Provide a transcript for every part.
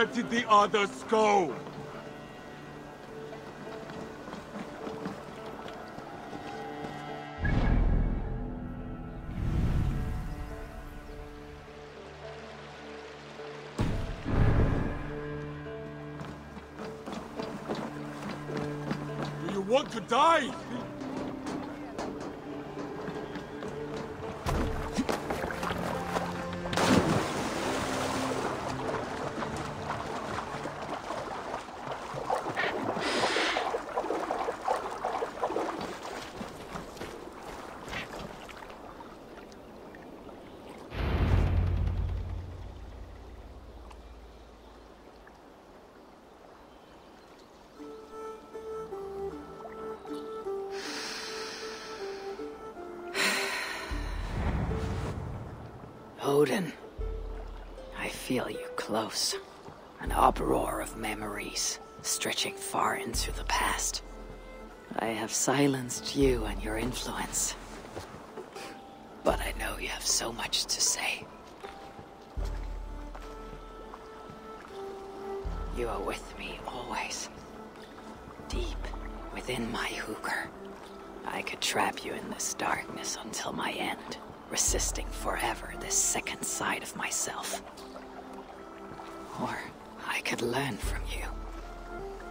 Where did the others go? Do you want to die? An uproar of memories, stretching far into the past. I have silenced you and your influence. But I know you have so much to say. You are with me always. Deep within my hugr. I could trap you in this darkness until my end, resisting forever this second side of myself. Or I could learn from you.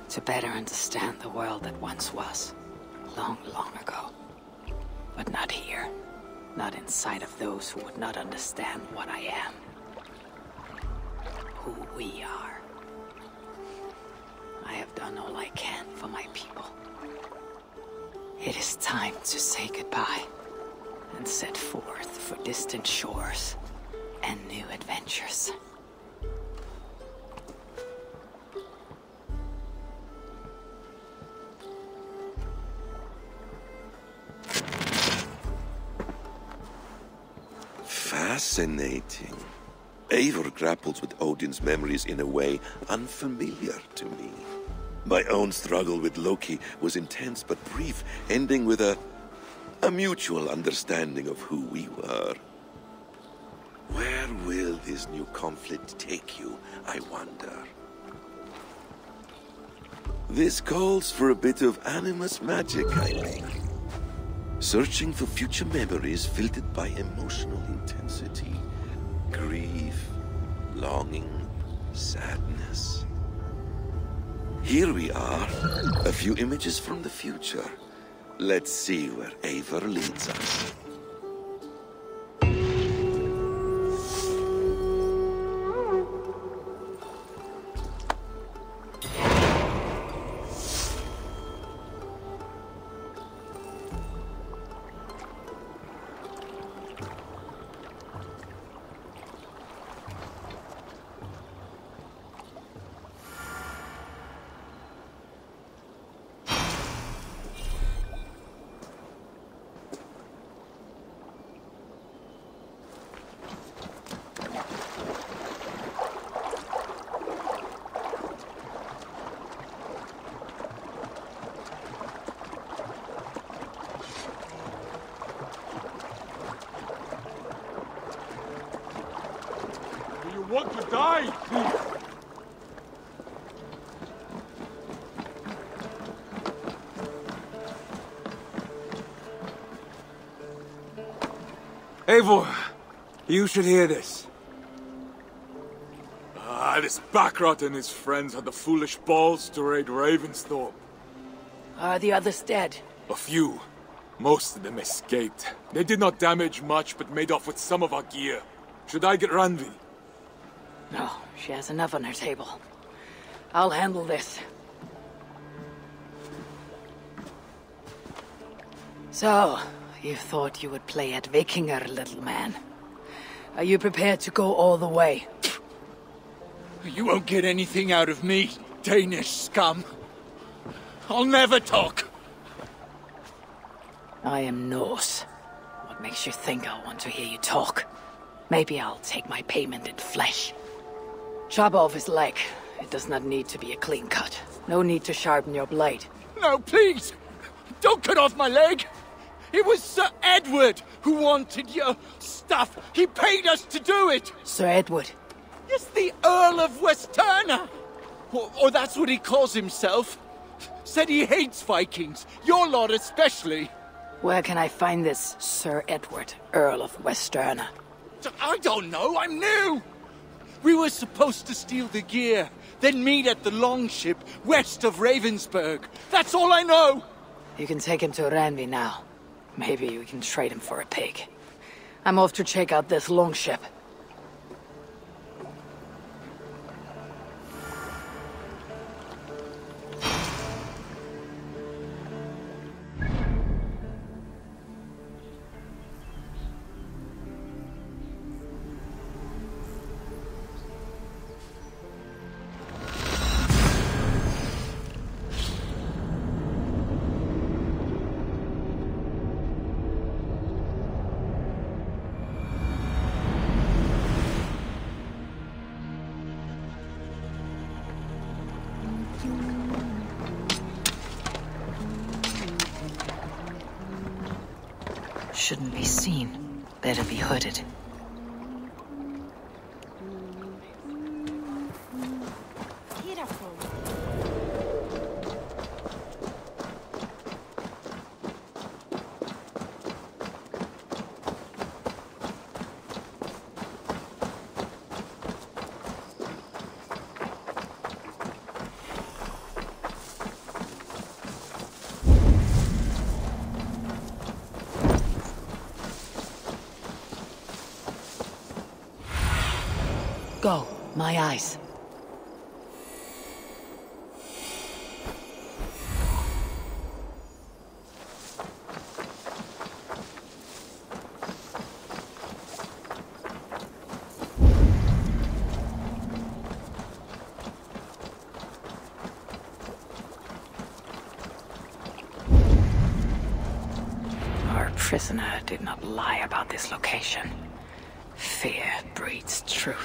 To better understand the world that once was. Long, long ago. But not here. Not inside of those who would not understand what I am. Who we are. I have done all I can for my people. It is time to say goodbye and set forth for distant shores and new adventures. Fascinating. Eivor grapples with Odin's memories in a way unfamiliar to me. My own struggle with Loki was intense but brief, ending with a a mutual understanding of who we were. Where will this new conflict take you, I wonder? This calls for a bit of animus magic, I think. Searching for future memories filtered by emotional intensity. Grief, longing, sadness. Here we are, a few images from the future. Let's see where Eivor leads us. You should hear this. Ah, this Backrot and his friends had the foolish balls to raid Ravensthorpe. Are the others dead? A few. Most of them escaped. They did not damage much, but made off with some of our gear. Should I get Randvi? No, she has enough on her table. I'll handle this. So, you thought you would play at Vikinger, little man. Are you prepared to go all the way? You won't get anything out of me, Danish scum. I'll never talk. I am Norse. What makes you think I'll want to hear you talk? Maybe I'll take my payment in flesh. Chop off his leg. It does not need to be a clean cut. No need to sharpen your blade. No, please! Don't cut off my leg! It was Sir Edward who wanted your stuff. He paid us to do it. Sir Edward. Yes, the Earl of Westerna. Or, or that's what he calls himself. Said he hates Vikings. Your lot especially. Where can I find this Sir Edward, Earl of Westerna? I don't know. I'm new. We were supposed to steal the gear, then meet at the longship west of Ravensburg. That's all I know. You can take him to Randvi now. Maybe we can trade him for a pig. I'm off to check out this longship. Shouldn't be seen. Better be hooded. Eyes. Our prisoner did not lie about this location. Fear breeds truth.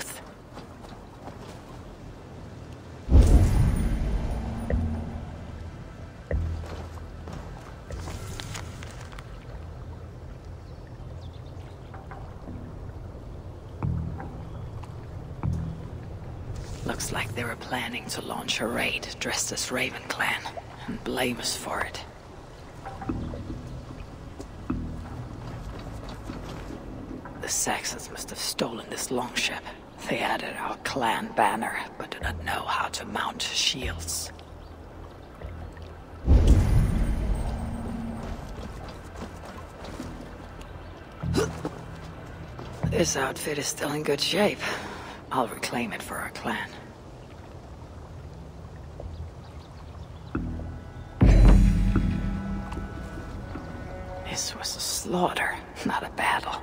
To launch a raid dressed as Raven Clan, and blame us for it. The Saxons must have stolen this longship. They added our clan banner, but do not know how to mount shields. This outfit is still in good shape. I'll reclaim it for our clan. Slaughter, not a battle.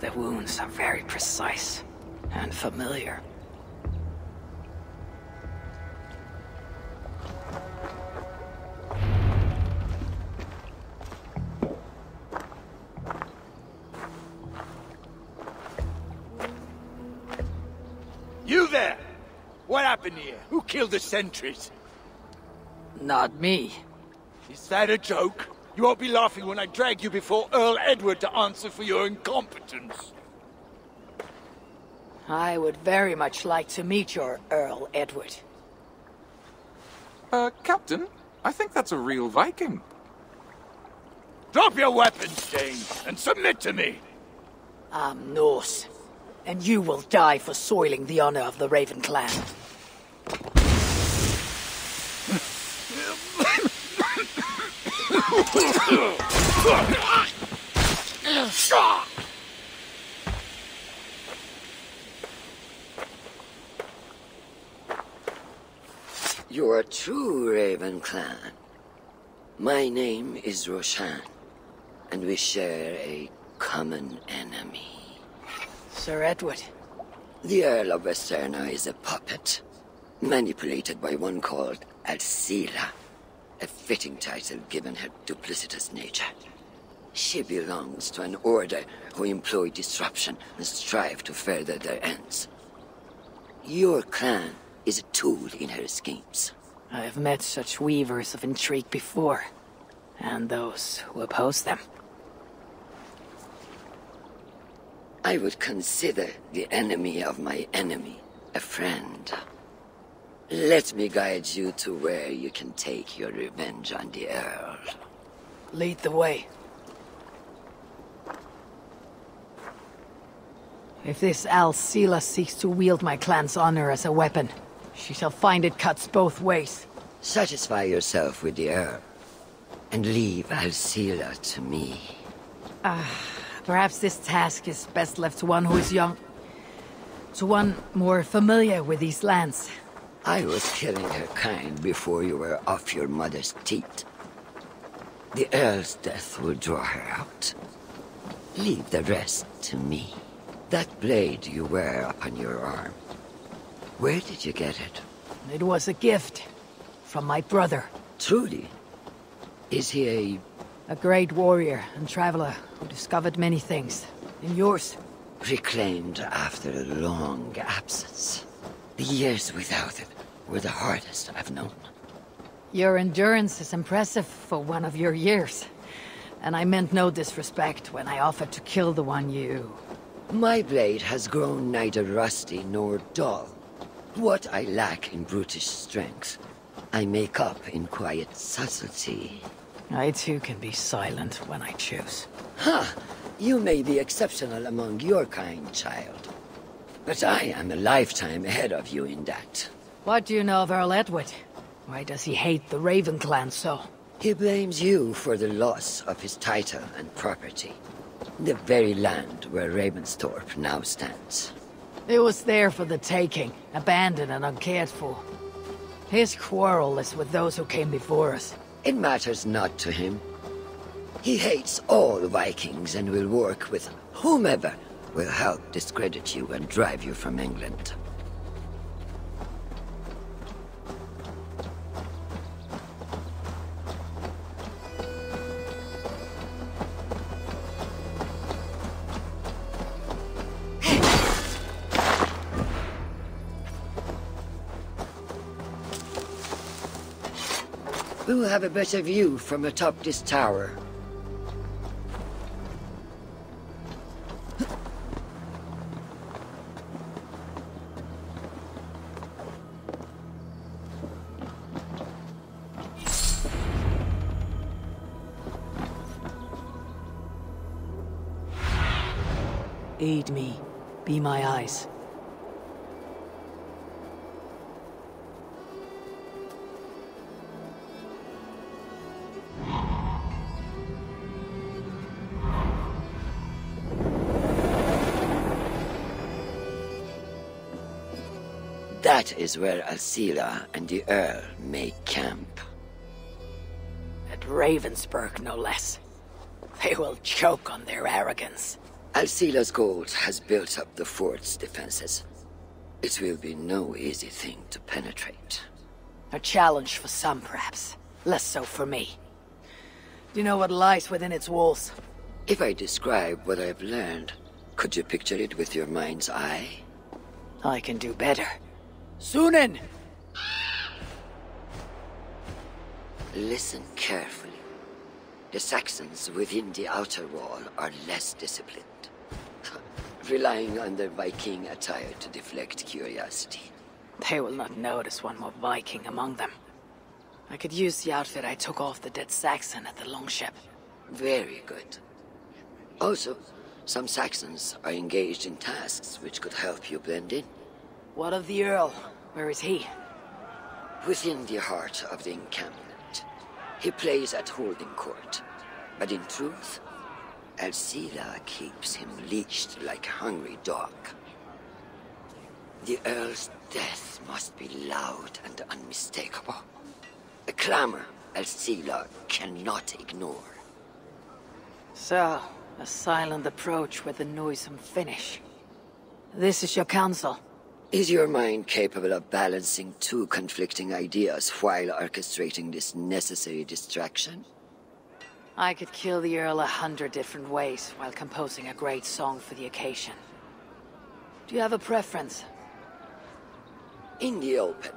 The wounds are very precise and familiar. You there! What happened here? Who killed the sentries? Not me. Is that a joke? You won't be laughing when I drag you before Earl Edward to answer for your incompetence. I would very much like to meet your Earl Edward. Uh, Captain, I think that's a real Viking. Drop your weapons, Dane, and submit to me. I'm Norse, and you will die for soiling the honor of the Raven clan. You are a true, Raven Clan. My name is Roshan. and we share a common enemy. Sir Edward. The Earl of Westerna is a puppet, manipulated by one called Alcila, a fitting title given her duplicitous nature. She belongs to an order who employ disruption and strive to further their ends. Your clan is a tool in her schemes. I have met such weavers of intrigue before, and those who oppose them. I would consider the enemy of my enemy a friend. Let me guide you to where you can take your revenge on the Earl. Lead the way. If this Alcila seeks to wield my clan's honor as a weapon, she shall find it cuts both ways. Satisfy yourself with the Earl, and leave Alcila to me. Ah, Perhaps this task is best left to one who is young. To one more familiar with these lands. I was killing her kind before you were off your mother's teat. The Earl's death will draw her out. Leave the rest to me. That blade you wear upon your arm. Where did you get it? It was a gift from my brother, Truly? Is he a a great warrior and traveler who discovered many things. And yours, reclaimed after a long absence? The years without it were the hardest I've known. your endurance is impressive for one of your years. And I meant no disrespect when I offered to kill the one you... My blade has grown neither rusty nor dull. What I lack in brutish strength, I make up in quiet subtlety. I too can be silent when I choose. Ha! You may be exceptional among your kind, child. But I am a lifetime ahead of you in that. What do you know of Earl Edward? Why does he hate the Raven clan so? He blames you for the loss of his title and property. The very land where Ravensthorpe now stands. It was there for the taking, abandoned and uncared for. His quarrel is with those who came before us. It matters not to him. He hates all Vikings and will work with whomever will help discredit you and drive you from England. We will have a better view from atop this tower. Be my eyes. That is where Alcila and the Earl may camp. At Ravensburg, no less. They will choke on their arrogance. Alcila's gold has built up the fort's defenses. It will be no easy thing to penetrate. A challenge for some, perhaps. Less so for me. Do you know what lies within its walls? If I describe what I've learned, could you picture it with your mind's eye? I can do better. Sunan! Listen carefully. The Saxons within the outer wall are less disciplined, relying on their Viking attire to deflect curiosity. They will not notice one more Viking among them. I could use the outfit I took off the dead Saxon at the longship. Very good. Also, some Saxons are engaged in tasks which could help you blend in. What of the Earl? Where is he? Within the heart of the encampment, he plays at holding court. But in truth, Alcila keeps him leashed like a hungry dog. The Earl's death must be loud and unmistakable. A clamor Alcila cannot ignore. So, a silent approach with a noisome finish. This is your counsel. Is your mind capable of balancing two conflicting ideas while orchestrating this necessary distraction? I could kill the Earl a hundred different ways while composing a great song for the occasion. Do you have a preference? In the open,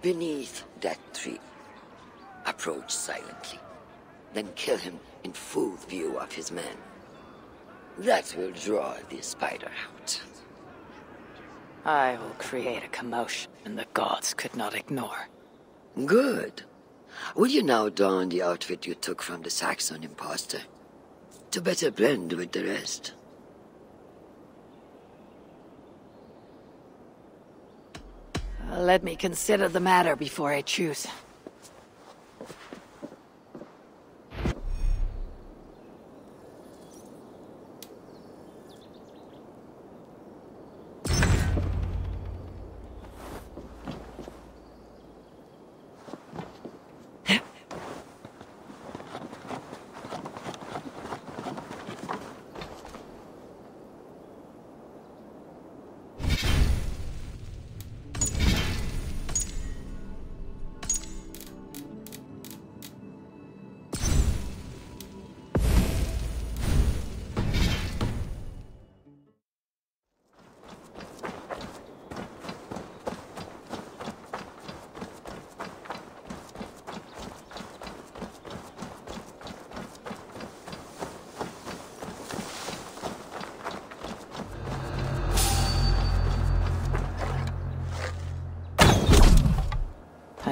beneath that tree. Approach silently, then kill him in full view of his men. That will draw the spider out. I will create a commotion and the gods could not ignore. Good. Will you now don the outfit you took from the Saxon impostor? To better blend with the rest. Let me consider the matter before I choose.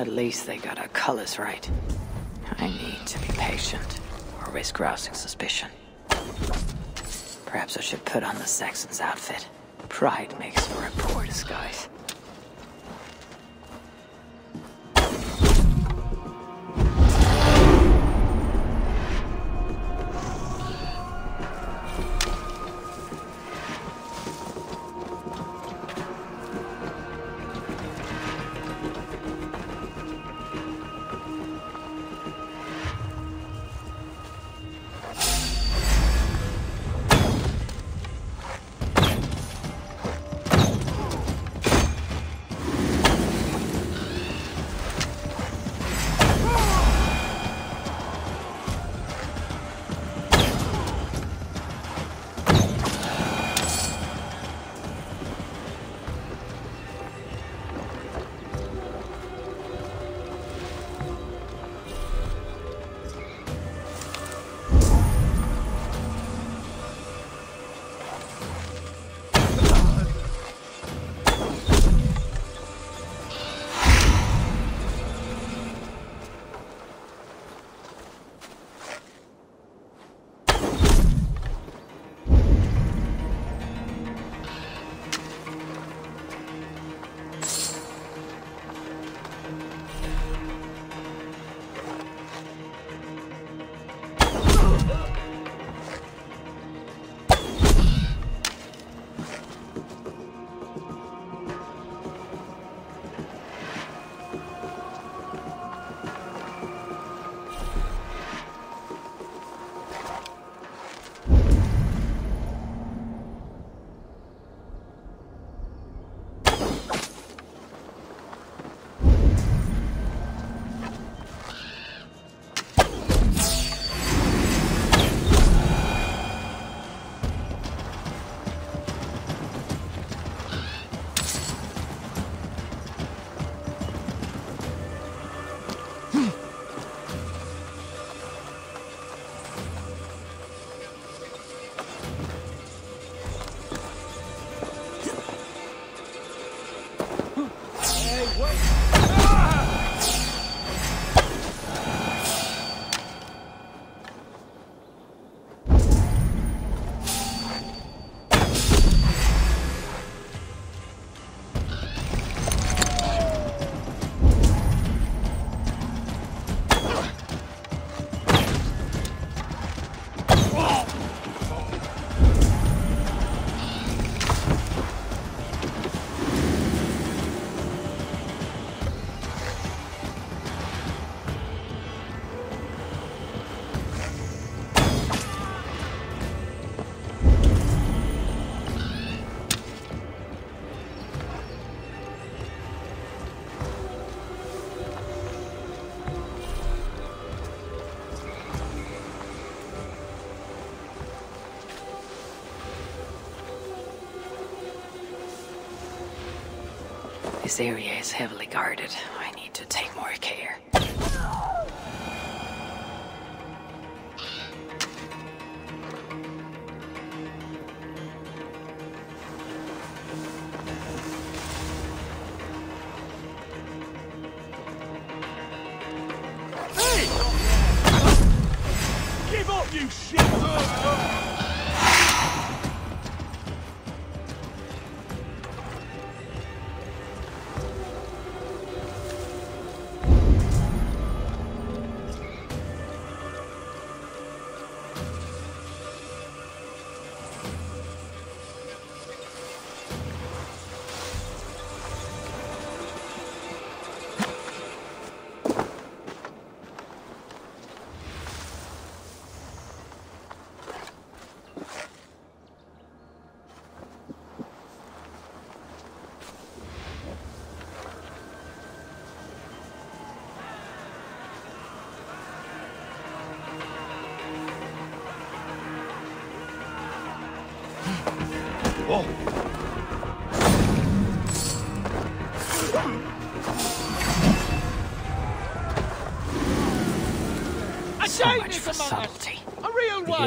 At least they got our colors right. I need to be patient, or risk rousing suspicion. Perhaps I should put on the Saxon's outfit. Pride makes for a poor disguise. This area is heavily guarded.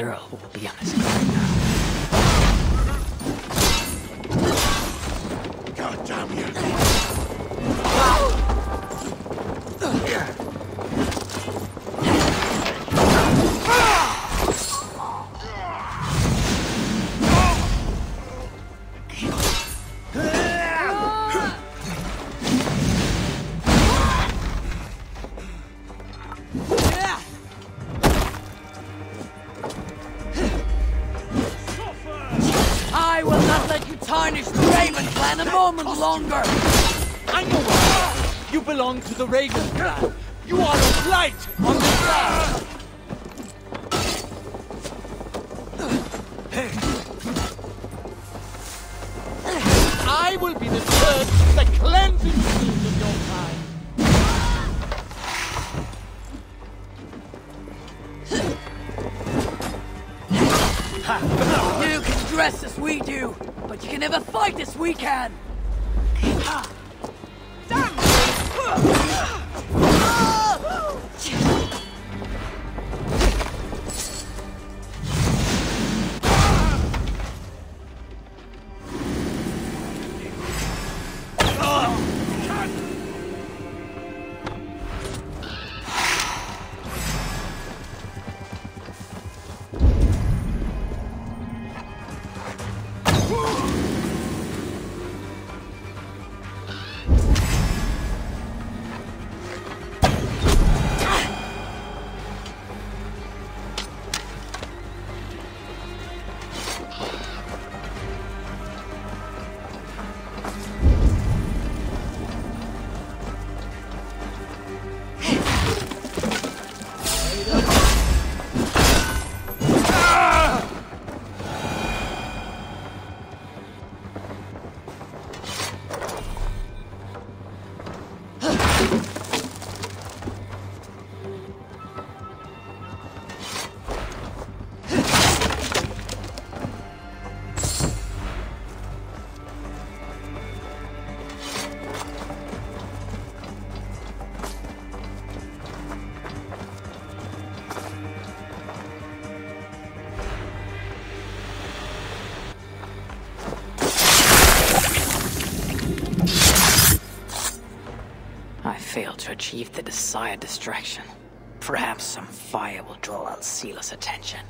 Real longer! I know what. You belong to the Raven clan. You are a blight on this land. I will be the church that cleanses you of your kind. You can dress as we do, but you can never fight as we can! Achieve the desired distraction. Perhaps some fire will draw out Alcila's attention.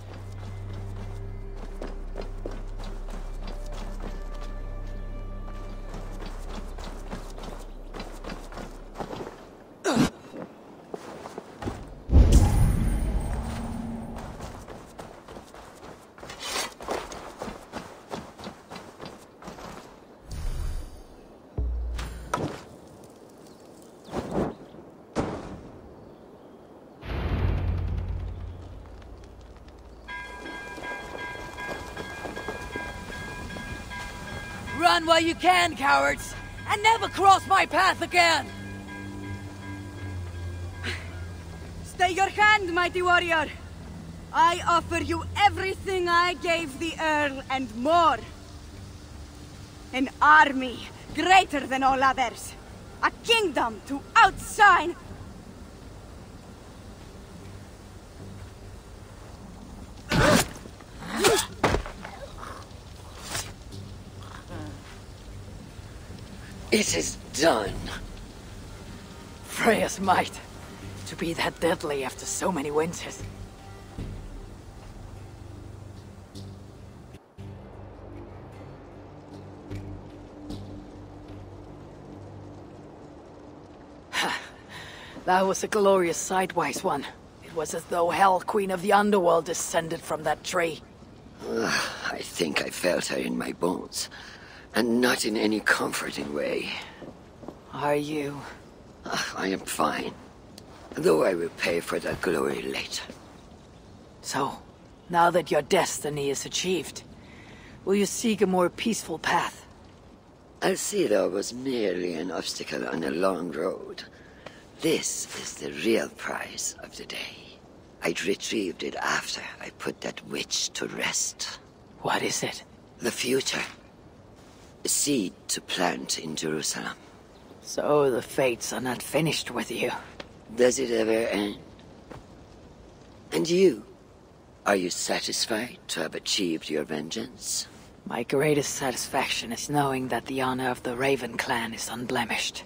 You can, cowards! And never cross my path again! Stay your hand, mighty warrior. I offer you everything I gave the Earl and more. An army greater than all others. A kingdom to outshine. It is done. Freya's might. To be that deadly after so many winters. that was a glorious sidewise one. It was as though Hel, Queen of the Underworld, descended from that tree. Ah, I think I felt her in my bones. And not in any comforting way. Are you? Ah, I am fine. Though I will pay for that glory later. So, now that your destiny is achieved, will you seek a more peaceful path? Alcida was merely an obstacle on a long road. This is the real prize of the day. I'd retrieved it after I put that witch to rest. What is it? The future. A seed to plant in Jerusalem. So the fates are not finished with you. Does it ever end? And you? Are you satisfied to have achieved your vengeance? My greatest satisfaction is knowing that the honor of the Raven clan is unblemished,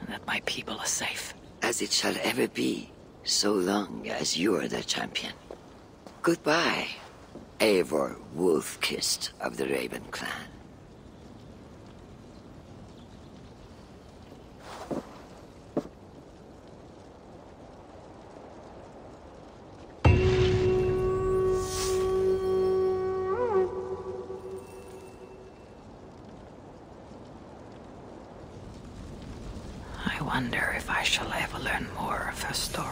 and that my people are safe. As it shall ever be, so long as you are the champion. Goodbye, Eivor Wolf-Kissed of the Raven clan. More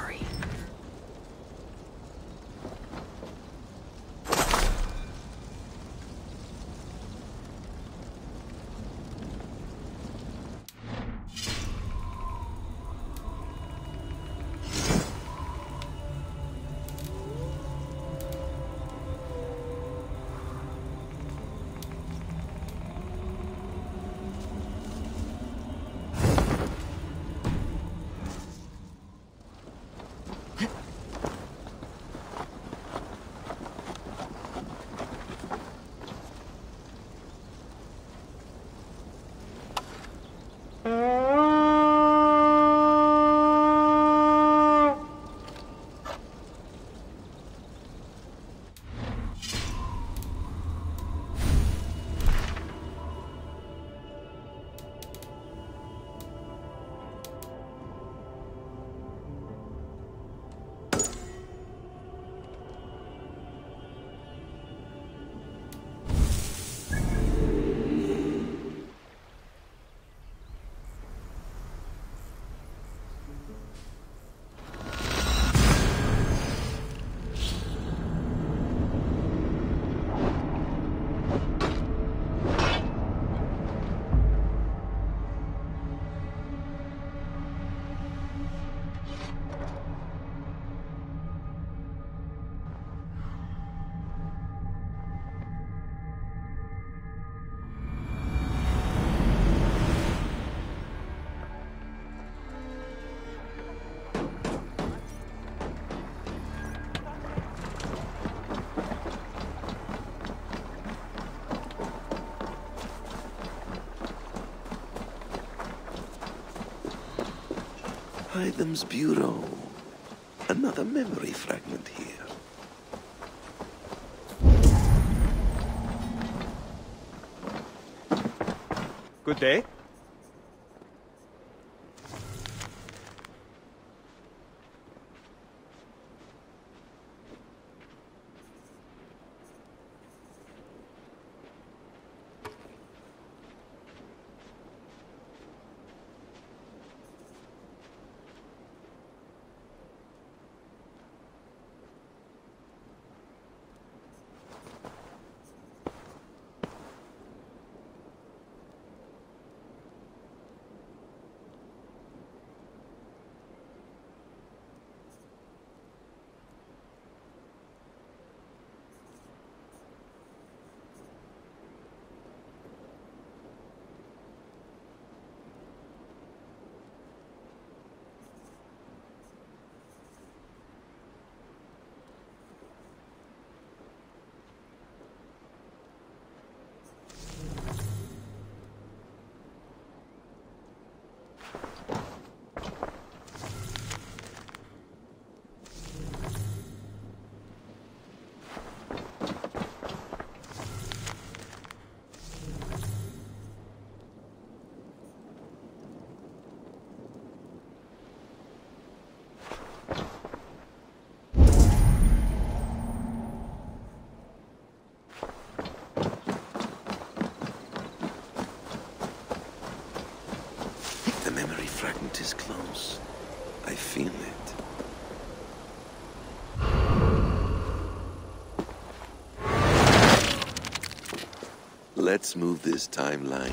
her Bureau. Another memory fragment here. Good day. Let's move this timeline.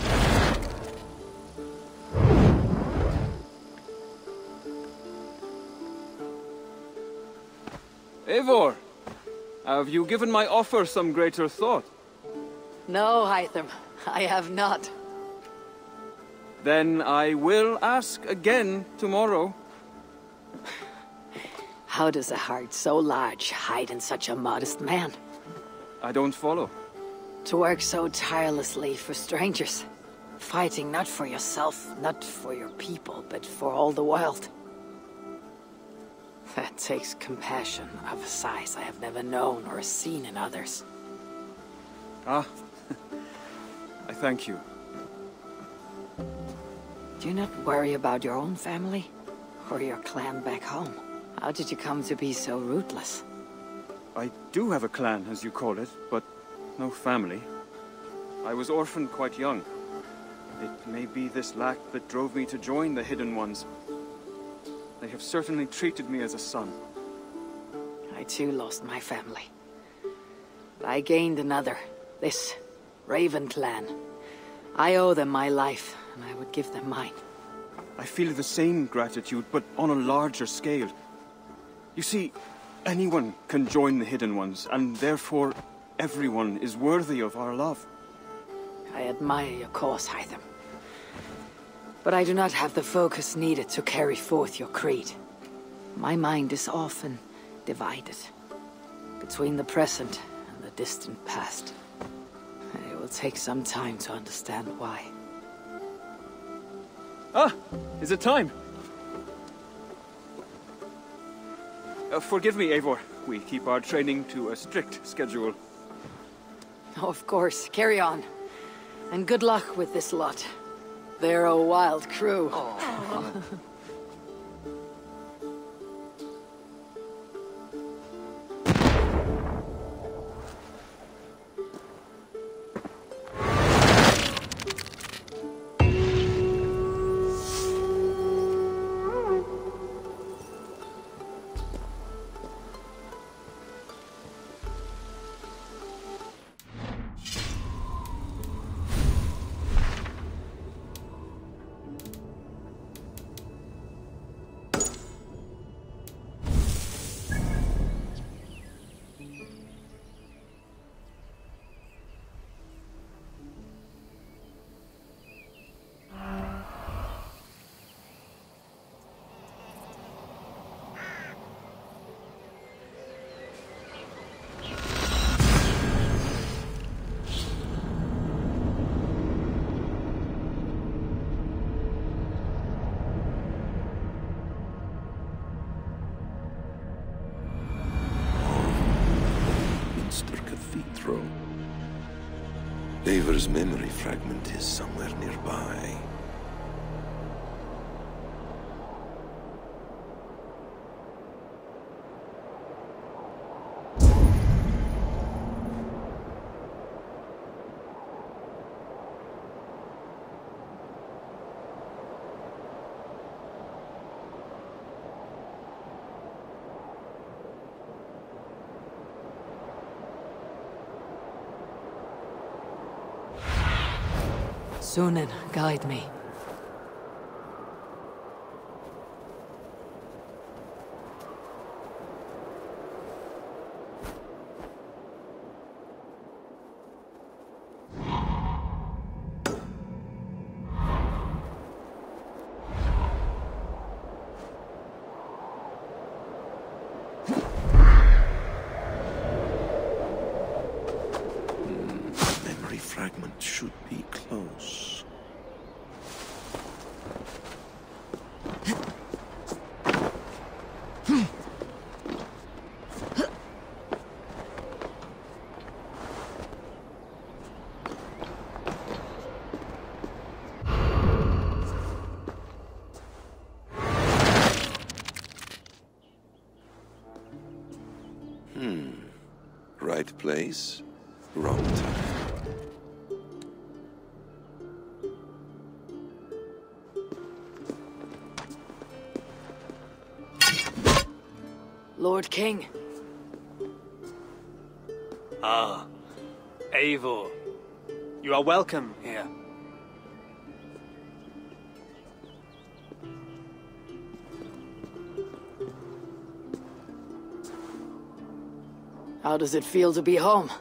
Eivor! Have you given my offer some greater thought? No, Hytham, I have not. Then I will ask again tomorrow. How does a heart so large hide in such a modest man? I don't follow. To work so tirelessly for strangers. Fighting not for yourself, not for your people, but for all the world. That takes compassion of a size I have never known or seen in others. Ah. I thank you. Do you not worry about your own family? Or your clan back home? How did you come to be so rootless? I do have a clan, as you call it, but no family. I was orphaned quite young. It may be this lack that drove me to join the Hidden Ones. They have certainly treated me as a son. I too lost my family. But I gained another. This Raven clan. I owe them my life, and I would give them mine. I feel the same gratitude, but on a larger scale. You see, anyone can join the Hidden Ones, and therefore everyone is worthy of our love. I admire your cause, Hytham. But I do not have the focus needed to carry forth your creed. My mind is often divided between the present and the distant past. It will take some time to understand why. Ah! Is it time? Uh, forgive me, Eivor. We keep our training to a strict schedule. Oh, of course. Carry on. And good luck with this lot. They're a wild crew. Eivor's memory fragment is somewhere nearby. Sýnin, guide me. place, wrong time. Lord King. Ah, Eivor. You are welcome does it feel to be home?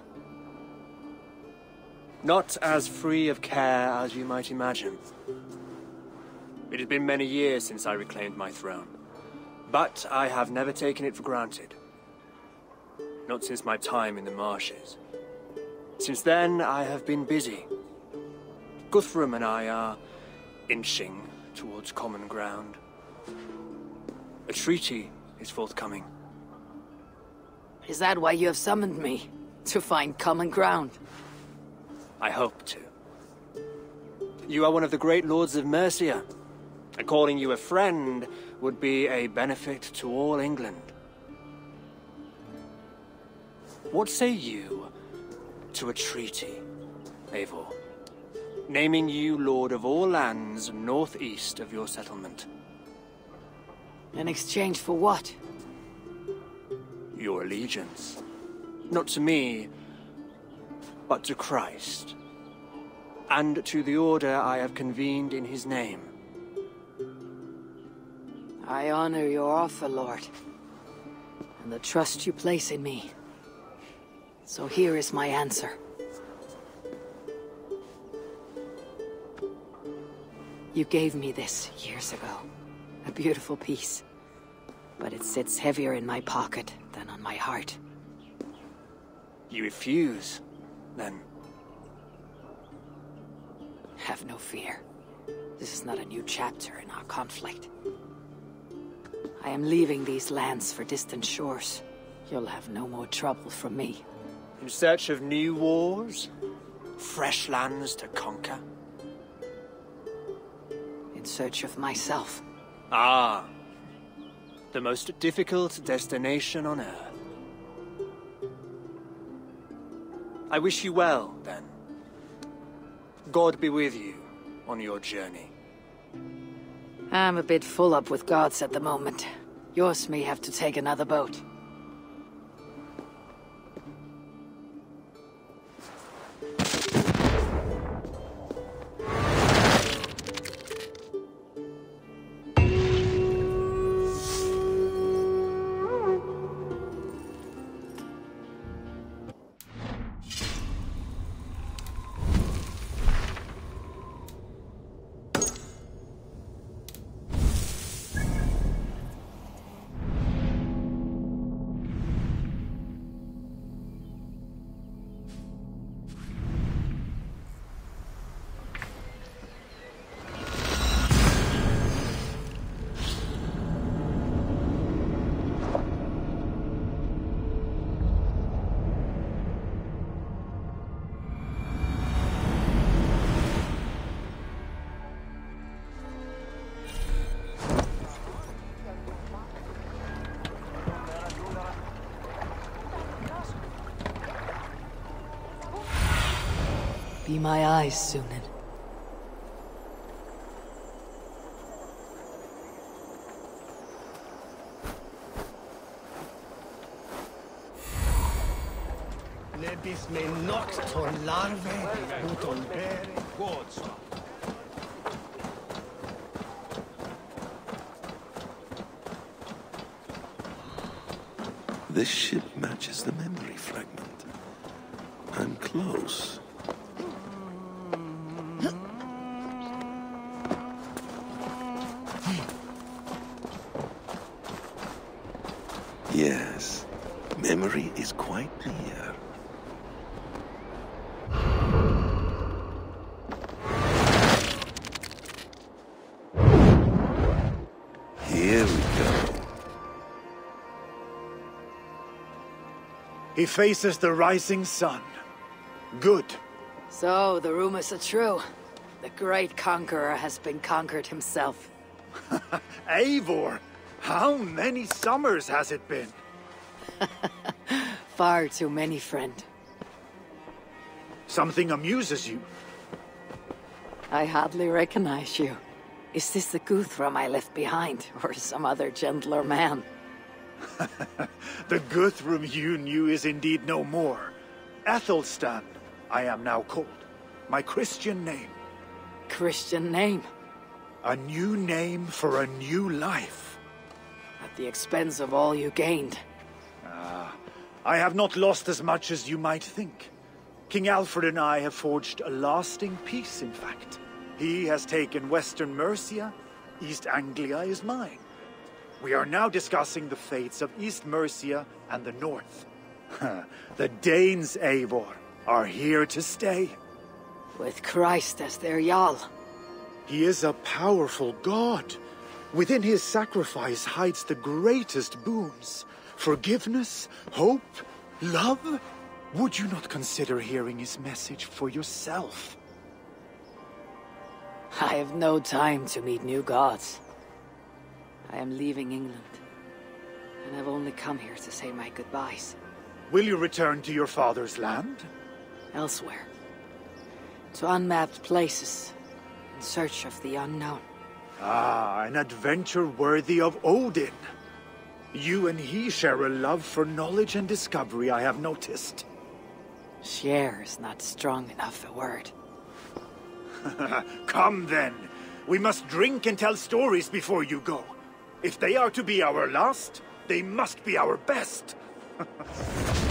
Not as free of care as you might imagine. It has been many years since I reclaimed my throne, but I have never taken it for granted. Not since my time in the marshes. Since then, I have been busy. Guthrum and I are inching towards common ground. A treaty is forthcoming. Is that why you have summoned me? To find common ground? I hope to. You are one of the great lords of Mercia, and calling you a friend would be a benefit to all England. What say you to a treaty, Eivor? Naming you lord of all lands northeast of your settlement. In exchange for what? Your allegiance. Not to me, but to Christ. And to the order I have convened in his name. I honor your offer, Lord. And the trust you place in me. So here is my answer. You gave me this years ago. A beautiful piece. But it sits heavier in my pocket than on my heart. You refuse, then? Have no fear. This is not a new chapter in our conflict. I am leaving these lands for distant shores. You'll have no more trouble from me. In search of new wars? Fresh lands to conquer? In search of myself. Ah. The most difficult destination on Earth. I wish you well, then. God be with you on your journey. I'm a bit full up with gods at the moment. Yours may have to take another boat. Be my eyes, Sýnin. Nebis me nocton larve uton bere quodso. This ship matches the memory fragment. I'm close. Yes, memory is quite near. Here we go. He faces the rising sun. Good. So, the rumors are true. The great conqueror has been conquered himself. Eivor, how many summers has it been? Far too many, friend. Something amuses you. I hardly recognize you. Is this the Guthrum I left behind, or some other gentler man? the Guthrum you knew is indeed no more. Athelstan, I am now called. My Christian name. Christian name? A new name for a new life. At the expense of all you gained. Ah, I have not lost as much as you might think. King Alfred and I have forged a lasting peace, in fact. He has taken Western Mercia, East Anglia is mine. We are now discussing the fates of East Mercia and the North. the Danes, Eivor, are here to stay. With Christ as their Jarl. He is a powerful god. Within his sacrifice hides the greatest boons. Forgiveness, hope, love. Would you not consider hearing his message for yourself? I have no time to meet new gods. I am leaving England. And I've only come here to say my goodbyes. Will you return to your father's land? Elsewhere. To unmapped places. In search of the unknown. Ah, an adventure worthy of Odin. You and he share a love for knowledge and discovery, I have noticed. Share is not strong enough a word. Come then. We must drink and tell stories before you go. If they are to be our last, they must be our best.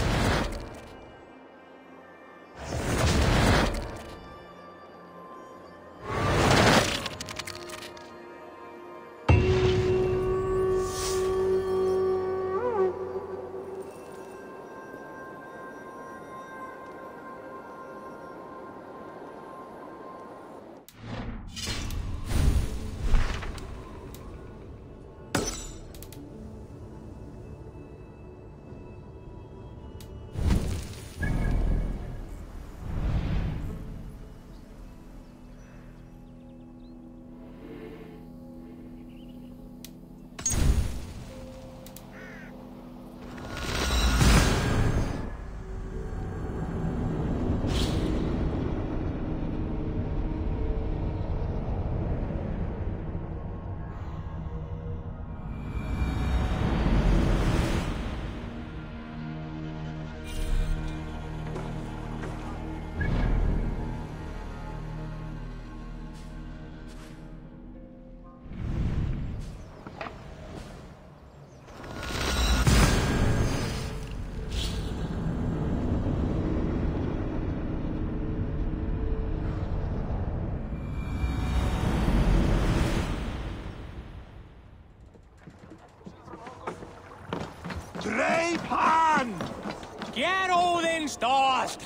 Óðinn stórt!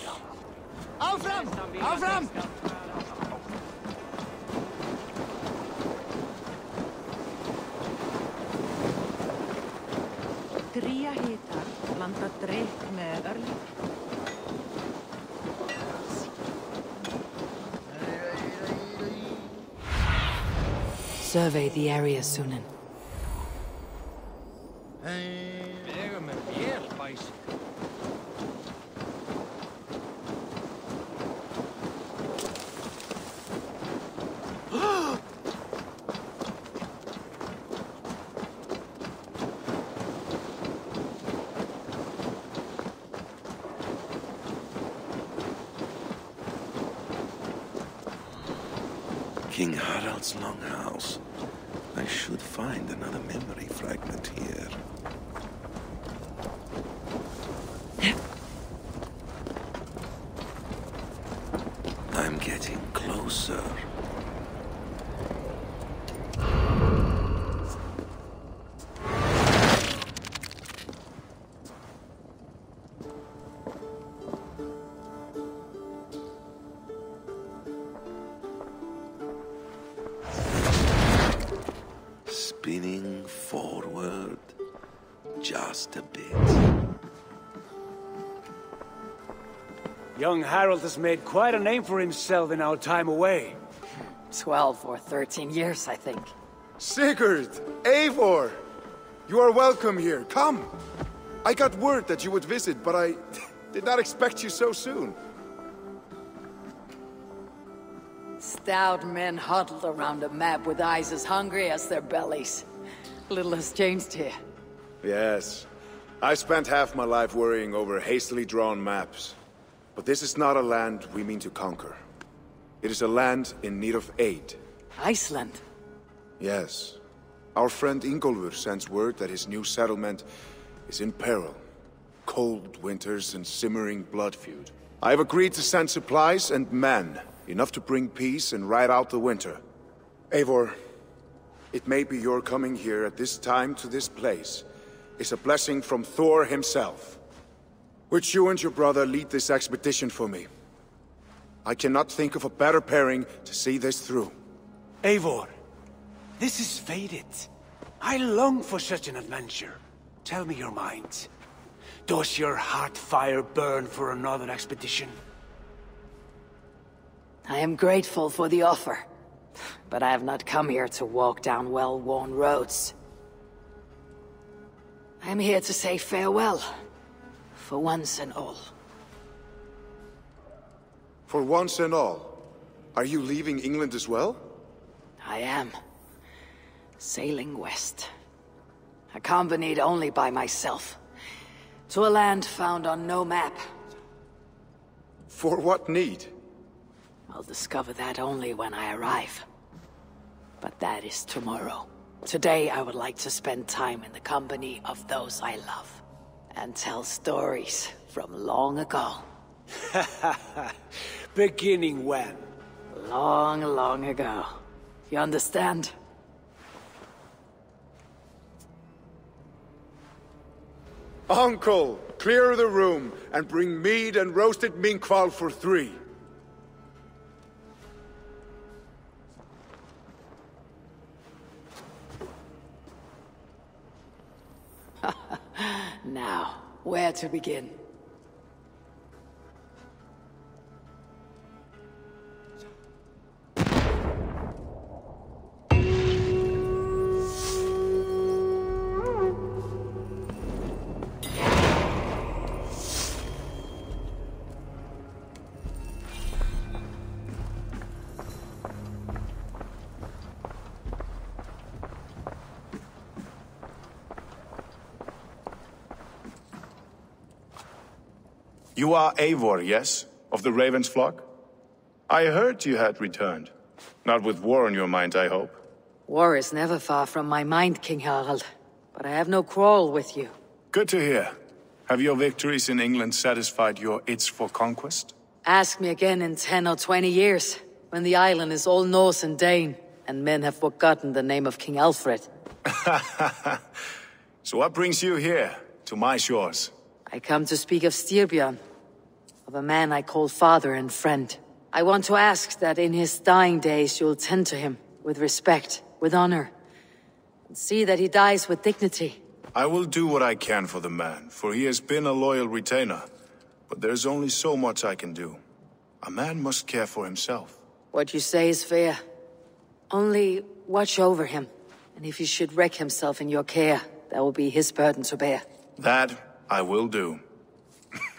Áfram! Áfram! Drýja hitar, blanda drikk með örlík. Survey the area, Sýnin. Harald's longhouse. I should find another memory fragment here. Harald has made quite a name for himself in our time away. Twelve or thirteen years, I think. Sigurd! Eivor! You are welcome here. Come! I got word that you would visit, but I did not expect you so soon. Stout men huddled around a map with eyes as hungry as their bellies. Little has changed here. Yes. I spent half my life worrying over hastily drawn maps. But this is not a land we mean to conquer. It is a land in need of aid. Iceland? Yes. Our friend Ingolfur sends word that his new settlement is in peril. Cold winters and simmering blood feud. I have agreed to send supplies and men, enough to bring peace and ride out the winter. Eivor, it may be your coming here at this time to this place is a blessing from Thor himself. Would you and your brother lead this expedition for me? I cannot think of a better pairing to see this through. Eivor, this is fated. I long for such an adventure. Tell me your mind. Does your heart fire burn for another expedition? I am grateful for the offer, but I have not come here to walk down well-worn roads. I am here to say farewell, for once and all. For once and all? Are you leaving England as well? I am. Sailing west. Accompanied only by myself. To a land found on no map. For what need? I'll discover that only when I arrive. But that is tomorrow. Today I would like to spend time in the company of those I love. And tell stories from long ago. Beginning when? Long, long ago. You understand? Uncle, clear the room and bring mead and roasted minke whale for three. Now, where to begin? You are Eivor, yes? Of the Raven's flock? I heard you had returned. Not with war on your mind, I hope. War is never far from my mind, King Harald. But I have no quarrel with you. Good to hear. Have your victories in England satisfied your itch for conquest? Ask me again in ten or twenty years, when the island is all Norse and Dane, and men have forgotten the name of King Alfred. so what brings you here, to my shores? I come to speak of Styrbjörn, of a man I call father and friend. I want to ask that in his dying days you'll tend to him, with respect, with honor, and see that he dies with dignity. I will do what I can for the man, for he has been a loyal retainer. But there's only so much I can do. A man must care for himself. What you say is fair. Only watch over him, and if he should wreck himself in your care, that will be his burden to bear. That I will do.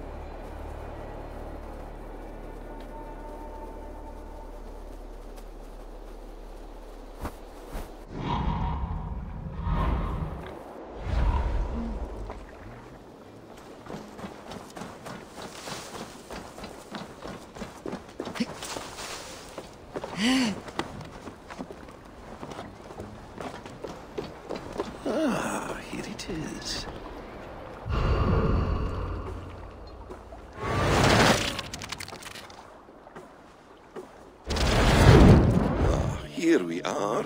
Are.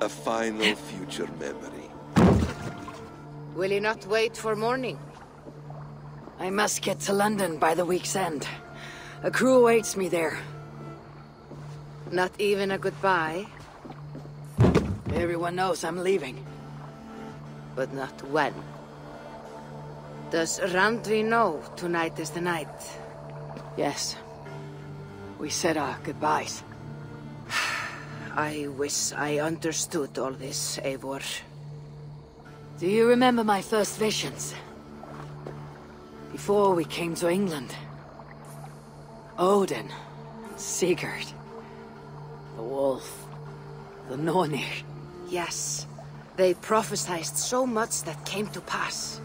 A final future memory. Will you not wait for morning? I must get to London by the week's end. A crew awaits me there. Not even a goodbye? Everyone knows I'm leaving. But not when. Does Randvi know tonight is the night? Yes. We said our goodbyes. I wish I understood all this, Eivor. Do you remember my first visions? Before we came to England. Odin, Sigurd, the wolf, the Nornir. Yes. They prophesied so much that came to pass.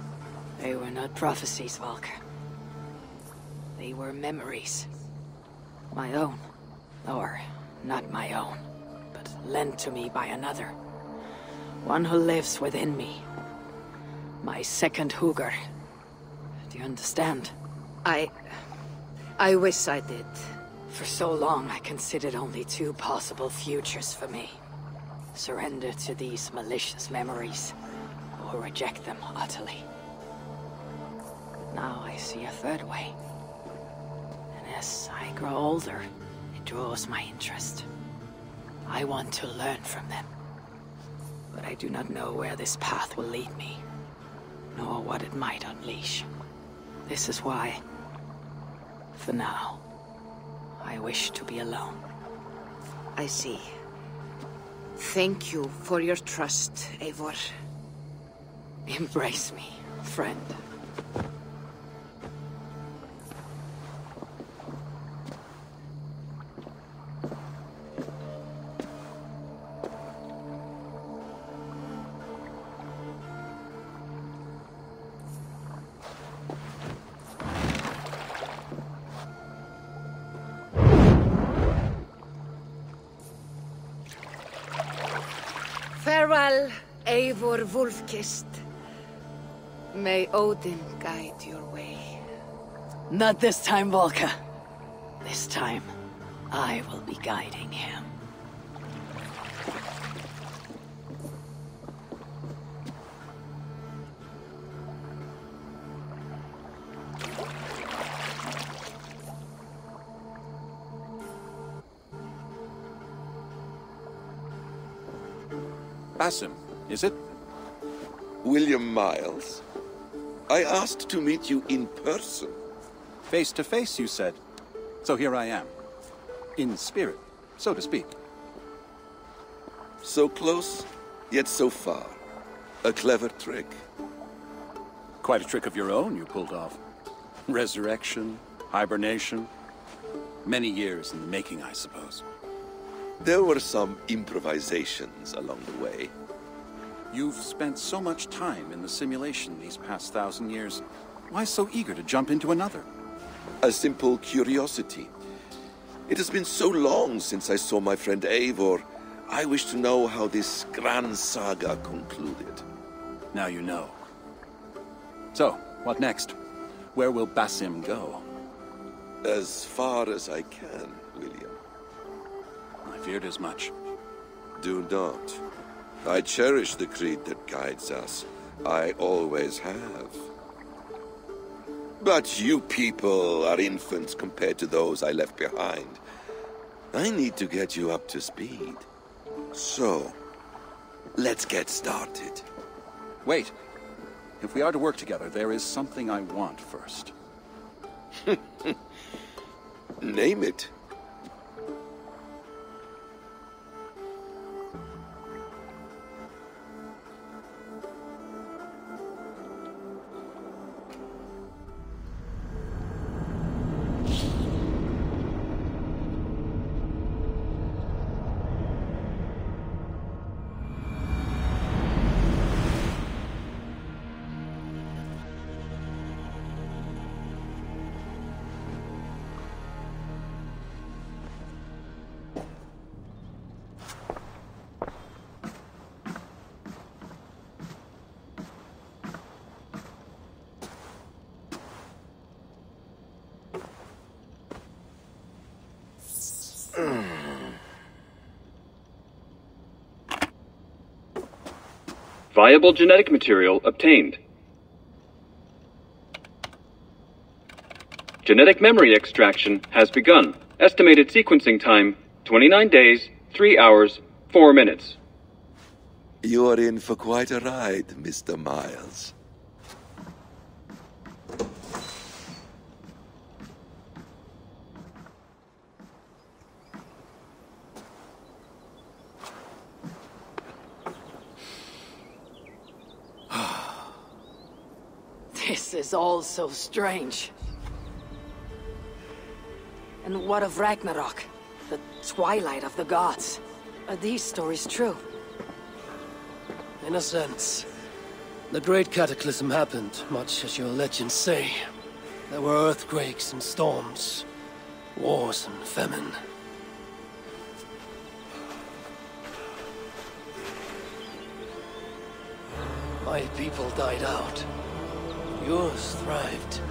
They were not prophecies, Valka. They were memories. My own. Or, not my own, lent to me by another. One who lives within me. My second Hugr. Do you understand? I... I wish I did. For so long, I considered only two possible futures for me. Surrender to these malicious memories, or reject them utterly. But now I see a third way. And as I grow older, it draws my interest. I want to learn from them. But I do not know where this path will lead me, nor what it might unleash. This is why, for now, I wish to be alone. I see. Thank you for your trust, Eivor. Embrace me, friend. Eivor Wolf-Kissed. May Odin guide your way. Not this time, Valka. This time, I will be guiding him. Basim, is it? William Miles. I asked to meet you in person. Face to face, you said. So here I am. In spirit, so to speak. So close, yet so far. A clever trick. Quite a trick of your own you pulled off. Resurrection, hibernation. Many years in the making, I suppose. There were some improvisations along the way. You've spent so much time in the simulation these past thousand years. Why so eager to jump into another? A simple curiosity. It has been so long since I saw my friend Eivor. I wish to know how this grand saga concluded. Now you know. So, what next? Where will Basim go? As far as I can, William. I feared as much. Do not. I cherish the creed that guides us. I always have. But you people are infants compared to those I left behind. I need to get you up to speed. So, let's get started. Wait. If we are to work together, there is something I want first. Name it. Viable genetic material obtained. Genetic memory extraction has begun. Estimated sequencing time 29 days, 3 hours, 4 minutes. You're in for quite a ride, Mr. Miles. This is all so strange. And what of Ragnarok? The twilight of the gods? Are these stories true? In a sense. The Great Cataclysm happened, much as your legends say. There were earthquakes and storms, wars and famine. My people died out. Yours thrived.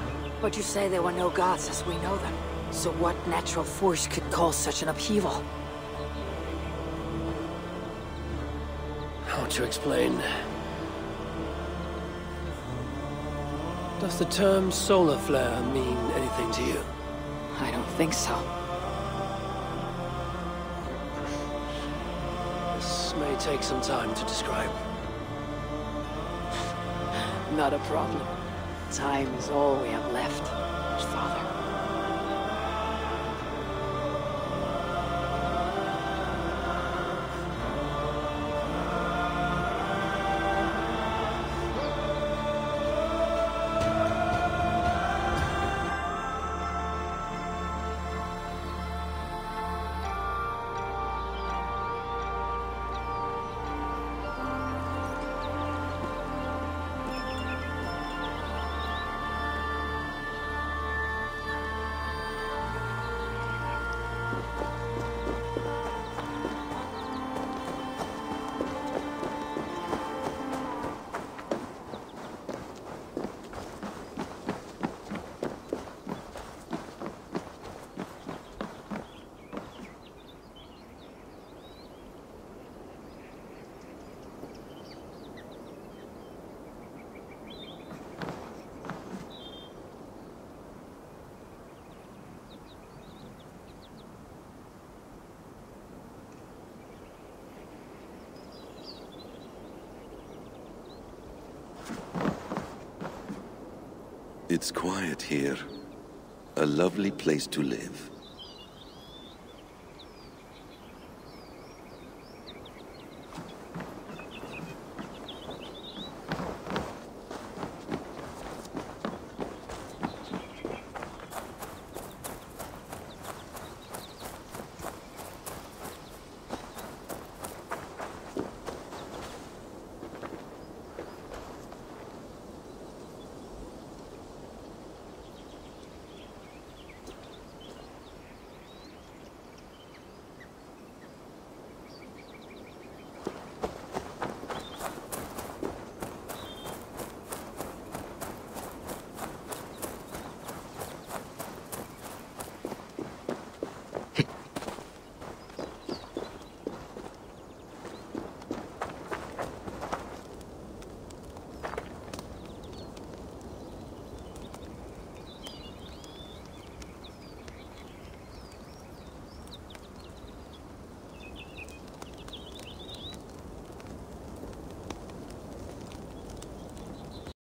But you say there were no gods as we know them. So what natural force could cause such an upheaval? How to explain? Does the term solar flare mean anything to you? I don't think so. This may take some time to describe. Not a problem. Time is all we have left, It's quiet here. A lovely place to live.